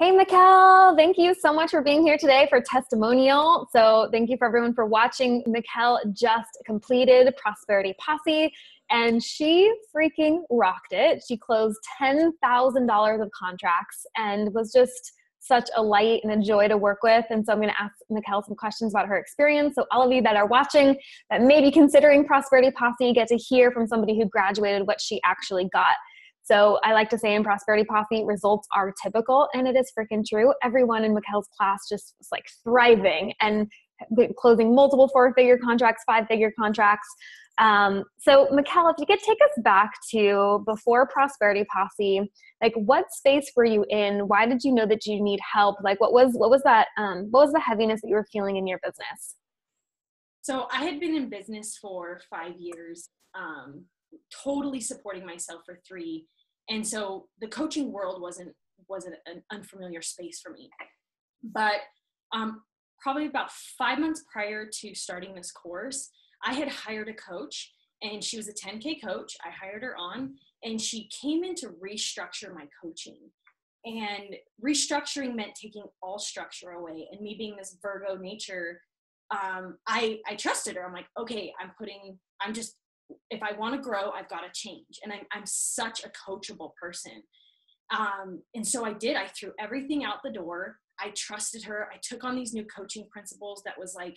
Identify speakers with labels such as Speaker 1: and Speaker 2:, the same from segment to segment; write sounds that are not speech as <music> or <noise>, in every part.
Speaker 1: Hey, Mickell, thank you so much for being here today for testimonial. So, thank you for everyone for watching. Mickell just completed Prosperity Posse and she freaking rocked it. She closed $10,000 of contracts and was just such a light and a joy to work with. And so I'm going to ask Mickell some questions about her experience. So all of you that are watching that may be considering Prosperity Posse get to hear from somebody who graduated what she actually got. So I like to say in Prosperity Posse, results are typical, and it is freaking true. Everyone in Mickell's class just was like thriving and closing multiple four-figure contracts, five-figure contracts. Um, so, Mickell, if you could take us back to before Prosperity Posse, like what space were you in? Why did you know that you need help? Like, what was what was that? Um, what was the heaviness that you were feeling in your business?
Speaker 2: So, I had been in business for five years, um, totally supporting myself for three, and so the coaching world wasn't wasn't an unfamiliar space for me. But um, probably about five months prior to starting this course i had hired a coach and she was a 10k coach. I hired her on and she came in to restructure my coaching. And restructuring meant taking all structure away and me being this virgo nature. Um, I, I trusted her. I'm like okay i'm putting i'm just if I want to grow, I've got to change. And I'm, I'm such a coachable person. Um, and so I did. I threw everything out the door. I trusted her. I took on these new coaching principles that was like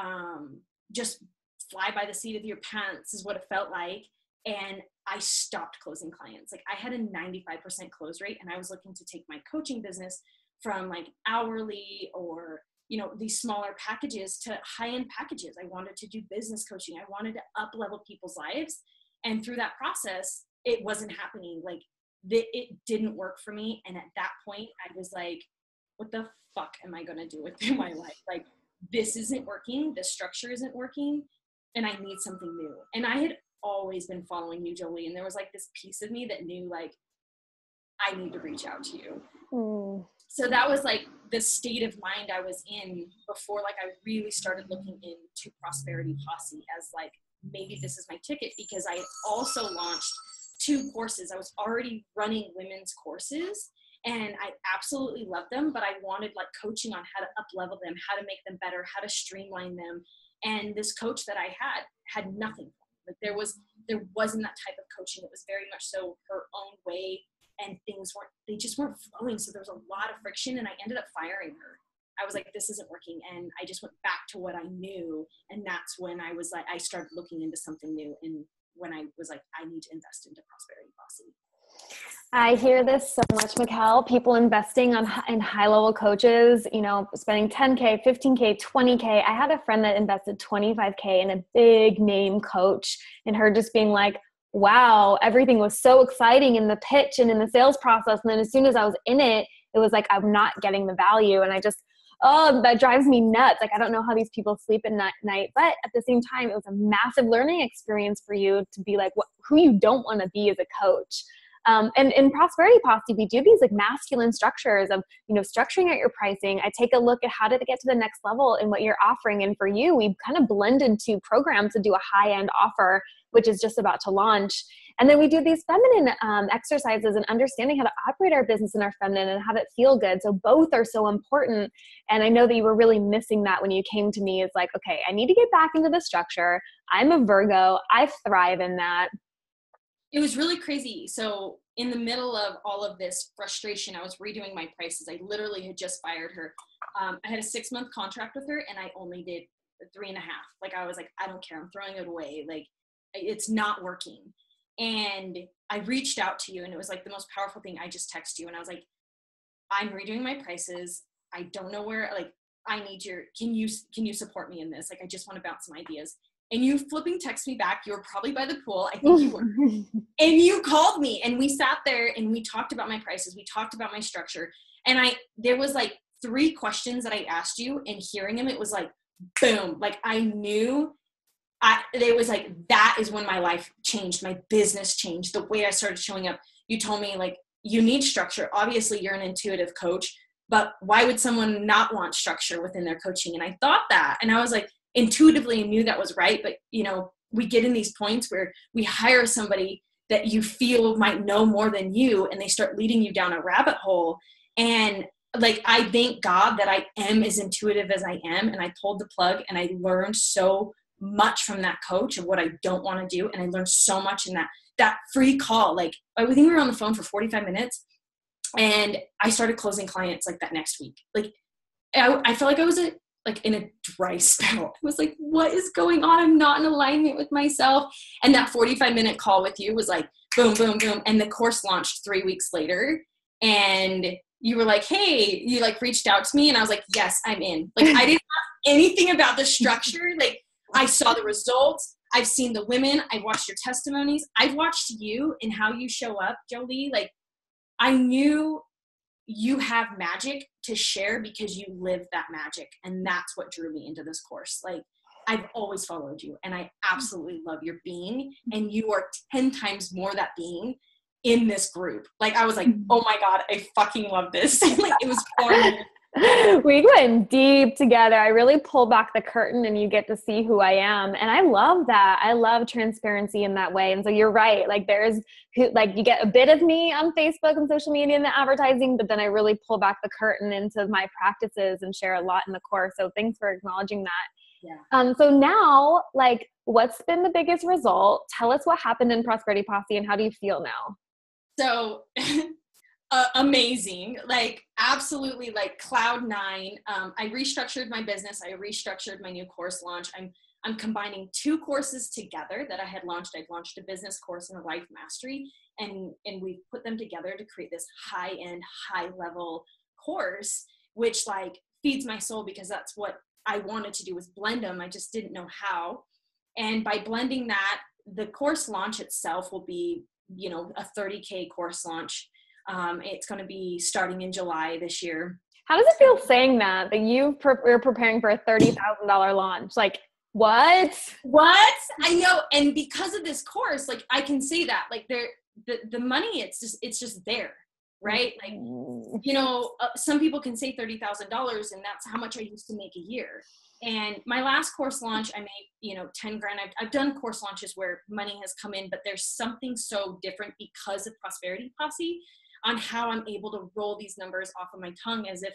Speaker 2: um, just fly by the seat of your pants, is what it felt like. And I stopped closing clients. Like I had a 95% close rate, and I was looking to take my coaching business from like hourly or you know these smaller packages to high end packages. I wanted to do business coaching. I wanted to up level people's lives. And through that process it wasn't happening. Like the, it didn't work for me. And at that point i was like what the fuck am i going to do with <laughs> my life? Like this isn't working. This structure isn't working. And i need something new. And i had always been following you jolie. And there was like this piece of me that knew like i need to reach out to you. Mm so that was like the state of mind I was in before like I really started looking into Prosperity Posse as like maybe this is my ticket because I also launched two courses. I was already running women's courses and I absolutely loved them, but I wanted like coaching on how to up level them, how to make them better, how to streamline them. And this coach that I had had nothing. Like there was there wasn't that type of coaching. It was very much so her own way and things weren't they just weren't flowing so there was a lot of friction and i ended up firing her i was like this isn't working and i just went back to what i knew and that's when i was like i started looking into something new and when i was like i need to invest into prosperity posse
Speaker 1: I hear this so much, Mickell. People investing on in high level coaches, you know, spending 10k, 15k, 20k. I had a friend that invested 25k in a big name coach, and her just being like, wow, everything was so exciting in the pitch and in the sales process. And then as soon as I was in it, it was like, I'm not getting the value. And I just, oh, that drives me nuts. Like, I don't know how these people sleep at night. But at the same time, it was a massive learning experience for you to be like what, who you don't want to be as a coach. Um, and in Prosperity Posse, we do these like masculine structures of, you know, structuring out your pricing. I take a look at how to get to the next level in what you're offering. And for you, we kind of blended two programs to do a high end offer, which is just about to launch. And then we do these feminine um, exercises and understanding how to operate our business in our feminine and have it feel good. So both are so important. And I know that you were really missing that when you came to me. It's like, okay, I need to get back into the structure. I'm a Virgo. I thrive in that
Speaker 2: it was really crazy. So in the middle of all of this frustration, I was redoing my prices. I literally had just fired her. Um, I had a six month contract with her, and I only did three and a half. Like I was like, I don't care. I'm throwing it away. Like it's not working. And I reached out to you, and it was like the most powerful thing. I just texted you, and I was like, I'm redoing my prices. I don't know where. Like I need your. Can you can you support me in this? Like I just want to bounce some ideas and you flipping text me back. You were probably by the pool. I think you were. <laughs> and you called me and we sat there and we talked about my prices. We talked about my structure. And I, there was like three questions that I asked you and hearing them, it was like, boom. Like I knew I, it was like, that is when my life changed. My business changed. The way I started showing up. You told me like, you need structure. Obviously you're an intuitive coach, but why would someone not want structure within their coaching? And I thought that, and I was like, intuitively knew that was right but you know we get in these points where we hire somebody that you feel might know more than you and they start leading you down a rabbit hole. And like i thank god that i am as intuitive as i am and i pulled the plug and i learned so much from that coach of what i don't want to do and i learned so much in that that free call. Like i think we were on the phone for 45 minutes and i started closing clients like that next week. Like i, I felt like i was a like in a dry <laughs> spell. I was like, what is going on? I'm not in alignment with myself. And that 45 minute call with you was like, boom, boom, boom. And the course launched three weeks later. And you were like, hey, you like reached out to me. And I was like, yes, I'm in. Like, I didn't know <laughs> anything about the structure. Like, I saw the results. I've seen the women. I've watched your testimonies. I've watched you and how you show up, Jolie. Like, I knew you have magic to share because you live that magic. And that's what drew me into this course. Like i've always followed you and i absolutely love your being. And you are 10 times more that being in this group. Like i was like mm-hmm. oh my god i fucking love this. <laughs> Like it was <laughs> <laughs>
Speaker 1: we went deep together. I really pull back the curtain and you get to see who I am. And I love that. I love transparency in that way. And so you're right. Like there's like you get a bit of me on Facebook and social media and the advertising, but then I really pull back the curtain into my practices and share a lot in the course. So thanks for acknowledging that. Yeah. Um, so now, like, what's been the biggest result? Tell us what happened in Prosperity Posse and how do you feel now?
Speaker 2: So <laughs> uh, amazing like absolutely like cloud nine. Um, i restructured my business. I restructured my new course launch. I'm i'm combining two courses together that i had launched. I'd launched a business course and a life mastery and and we put them together to create this high end high level course which like feeds my soul because that's what i wanted to do was blend them. I just didn't know how. And by blending that the course launch itself will be you know a 30k course launch um, it's going to be starting in July this year.
Speaker 1: How does it feel saying that that you pre- are preparing for a thirty thousand dollar launch? Like what?
Speaker 2: What? I know, and because of this course, like I can say that, like there, the the money, it's just it's just there, right? Like mm. you know, uh, some people can say thirty thousand dollars, and that's how much I used to make a year. And my last course launch, I made, you know, 10 grand. I've, I've done course launches where money has come in, but there's something so different because of Prosperity Posse on how I'm able to roll these numbers off of my tongue as if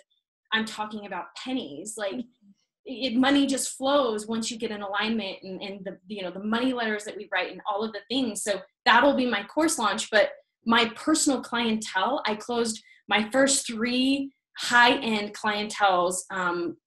Speaker 2: I'm talking about pennies. Like mm-hmm. it, money just flows once you get in alignment and, and the you know the money letters that we write and all of the things. So that'll be my course launch. But my personal clientele, I closed my first three high-end clientels um,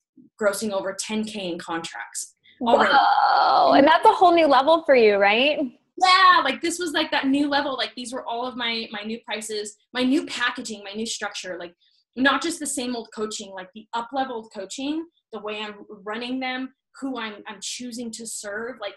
Speaker 2: grossing over 10k in contracts.
Speaker 1: Already. Wow. And that's a whole new level for you, right?
Speaker 2: Yeah like this was like that new level like these were all of my my new prices my new packaging my new structure like not just the same old coaching like the up leveled coaching the way i'm running them who i'm i'm choosing to serve like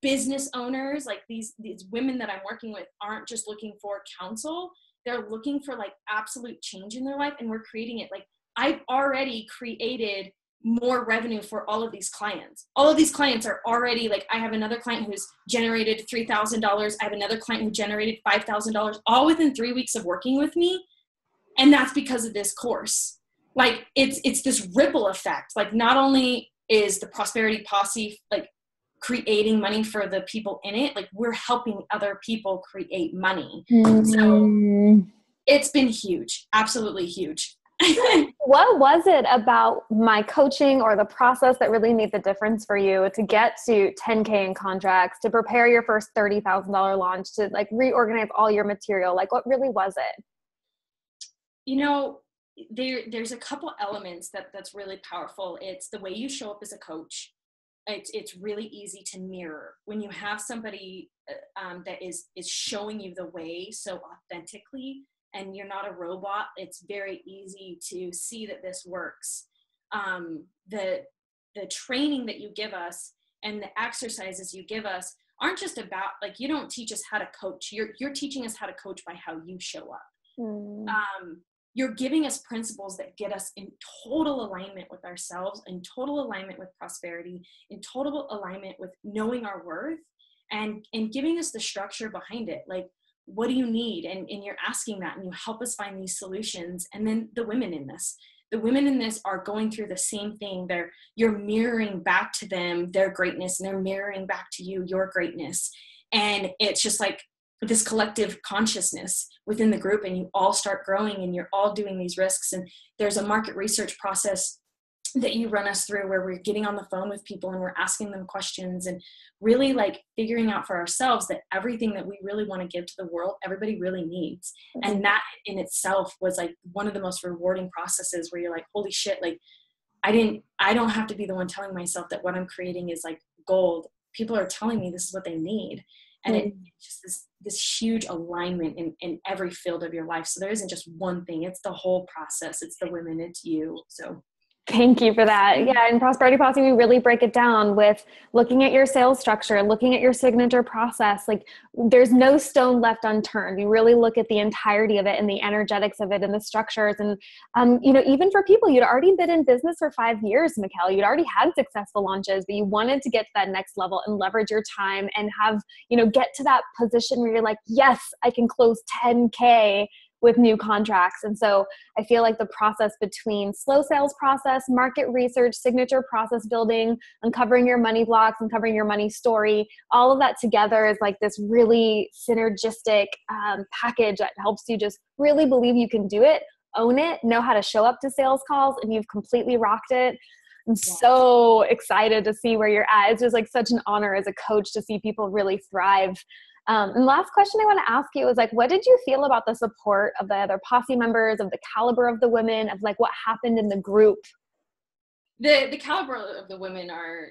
Speaker 2: business owners like these these women that i'm working with aren't just looking for counsel. They're looking for like absolute change in their life and we're creating it. Like i've already created more revenue for all of these clients. All of these clients are already like, I have another client who's generated $3,000. I have another client who generated $5,000 all within three weeks of working with me. And that's because of this course. Like it's, it's this ripple effect. Like not only is the prosperity posse like creating money for the people in it, like we're helping other people create money. Mm-hmm. So it's been huge, absolutely huge. <laughs>
Speaker 1: what was it about my coaching or the process that really made the difference for you to get to 10k in contracts to prepare your first $30000 launch to like reorganize all your material? Like what really was it?
Speaker 2: You know there there's a couple elements that that's really powerful. It's the way you show up as a coach. It's it's really easy to mirror. When you have somebody uh, um, that is is showing you the way so authentically and you're not a robot, it's very easy to see that this works. Um, the the training that you give us and the exercises you give us aren't just about like you don't teach us how to coach. You're you're teaching us how to coach by how you show up. Mm. Um, you're giving us principles that get us in total alignment with ourselves, in total alignment with prosperity, in total alignment with knowing our worth, and and giving us the structure behind it. Like what do you need? And, and you're asking that and you help us find these solutions. And then the women in this the women in this are going through the same thing. They're you're mirroring back to them their greatness and they're mirroring back to you your greatness. And it's just like this collective consciousness within the group and you all start growing and you're all doing these risks. And there's a market research process that you run us through where we're getting on the phone with people and we're asking them questions and really like figuring out for ourselves that everything that we really want to give to the world everybody really needs. And that in itself was like one of the most rewarding processes where you're like holy shit like i didn't i don't have to be the one telling myself that what i'm creating is like gold. People are telling me this is what they need. And mm-hmm. it's just this this huge alignment in, in every field of your life. So there isn't just one thing it's the whole process. It's the women it's you. So
Speaker 1: Thank you for that. Yeah, in Prosperity Posse, we really break it down with looking at your sales structure, looking at your signature process. Like, there's no stone left unturned. You really look at the entirety of it and the energetics of it and the structures. And, um, you know, even for people, you'd already been in business for five years, Mickell. You'd already had successful launches, but you wanted to get to that next level and leverage your time and have, you know, get to that position where you're like, yes, I can close 10K with new contracts. And so I feel like the process between slow sales process, market research, signature process building, uncovering your money blocks, uncovering your money story, all of that together is like this really synergistic um, package that helps you just really believe you can do it, own it, know how to show up to sales calls, and you've completely rocked it. I'm so excited to see where you're at. It's just like such an honor as a coach to see people really thrive um, and last question I want to ask you is like, what did you feel about the support of the other posse members, of the caliber of the women, of like what happened in the group?
Speaker 2: The the caliber of the women are,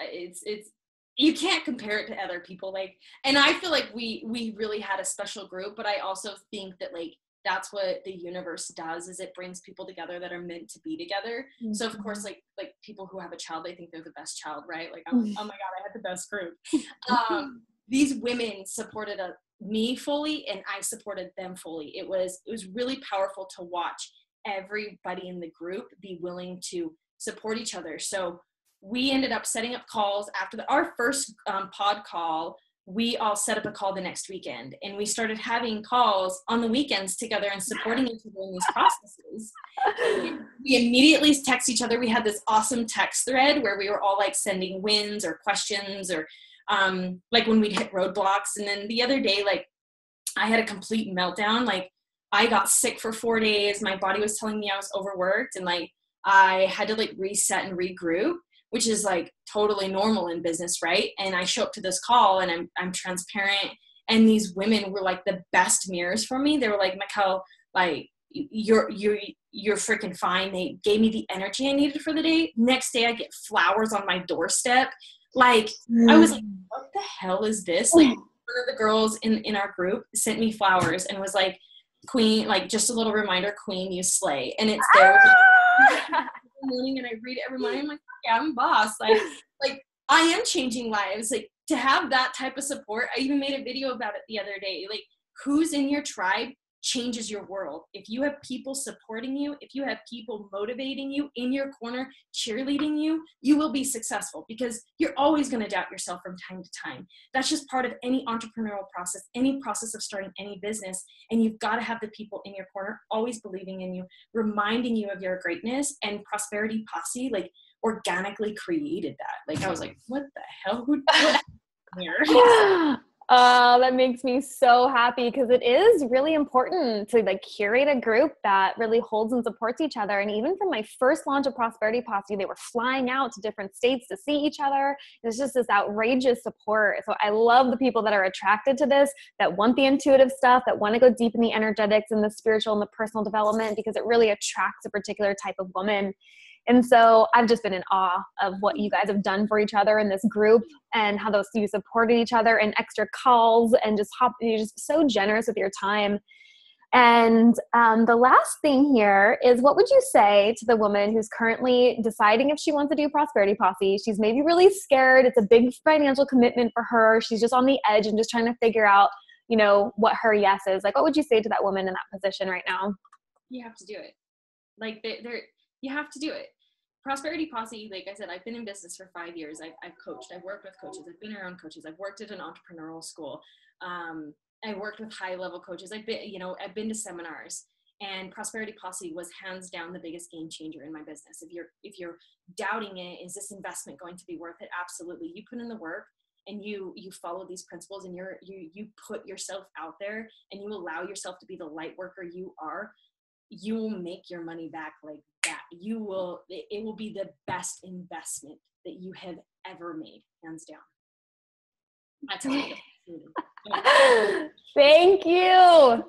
Speaker 2: uh, it's it's you can't compare it to other people like and i feel like we we really had a special group but i also think that like that's what the universe does is it brings people together that are meant to be together mm-hmm. so of course mm-hmm. like like people who have a child they think they're the best child right like oh my god i had the best group <laughs> um these women supported a, uh, me fully and I supported them fully. It was it was really powerful to watch everybody in the group be willing to support each other. So we ended up setting up calls after the, our first um, pod call. We all set up a call the next weekend, and we started having calls on the weekends together and supporting each other in these processes. we immediately text each other. We had this awesome text thread where we were all like sending wins or questions or um, like when we'd hit roadblocks. And then the other day, like I had a complete meltdown. Like I got sick for four days. My body was telling me I was overworked and like I had to like reset and regroup, which is like totally normal in business, right? And I show up to this call and I'm I'm transparent. And these women were like the best mirrors for me. They were like, Mickell, like you're you're you're freaking fine. They gave me the energy I needed for the day. Next day I get flowers on my doorstep. Like mm. I was like, mm. what the hell is this? Like one of the girls in in our group sent me flowers and was like, Queen, like just a little reminder, Queen, you slay. And it's there ah! morning and I read it every morning. I'm like, yeah, I'm boss. Like like I am changing lives. Like to have that type of support. I even made a video about it the other day. Like who's in your tribe changes your world. If you have people supporting you, if you have people motivating you in your corner, cheerleading you, you will be successful because you're always going to doubt yourself from time to time. That's just part of any entrepreneurial process, any process of starting any business. And you've got to have the people in your corner always believing in you, reminding you of your greatness and prosperity posse, like organically created that. Like I was like, what the hell? Who <laughs> here?
Speaker 1: Uh, that makes me so happy because it is really important to like curate a group that really holds and supports each other. And even from my first launch of Prosperity Posse, they were flying out to different states to see each other. It's just this outrageous support. So I love the people that are attracted to this, that want the intuitive stuff, that want to go deep in the energetics and the spiritual and the personal development because it really attracts a particular type of woman. And so I've just been in awe of what you guys have done for each other in this group and how those you supported each other and extra calls and just hop, you're just so generous with your time. And um, the last thing here is what would you say to the woman who's currently deciding if she wants to do Prosperity Posse? She's maybe really scared. It's a big financial commitment for her. She's just on the edge and just trying to figure out, you know, what her yes is. Like, what would you say to that woman in that position right now?
Speaker 2: You have to do it. Like, there, you have to do it. Prosperity Posse, like I said, I've been in business for five years. I've, I've coached, I've worked with coaches, I've been around coaches, I've worked at an entrepreneurial school. Um, I worked with high level coaches. I've been, you know, I've been to seminars and prosperity posse was hands down the biggest game changer in my business if you're if you're doubting it is this investment going to be worth it absolutely you put in the work and you you follow these principles and you're you you put yourself out there and you allow yourself to be the light worker you are you will make your money back like that. You will it will be the best investment that you have ever made hands down. That's how
Speaker 1: I <laughs> Thank you.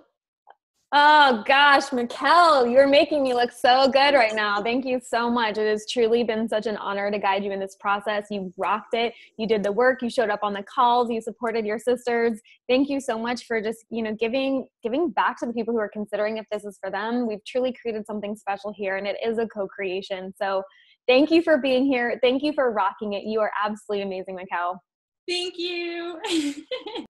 Speaker 1: Oh gosh, Mickell, you're making me look so good right now. Thank you so much. It has truly been such an honor to guide you in this process. You rocked it. You did the work. You showed up on the calls. You supported your sisters. Thank you so much for just, you know, giving giving back to the people who are considering if this is for them. We've truly created something special here and it is a co-creation. So, thank you for being here. Thank you for rocking it. You are absolutely amazing, Mickell.
Speaker 2: Thank you. <laughs>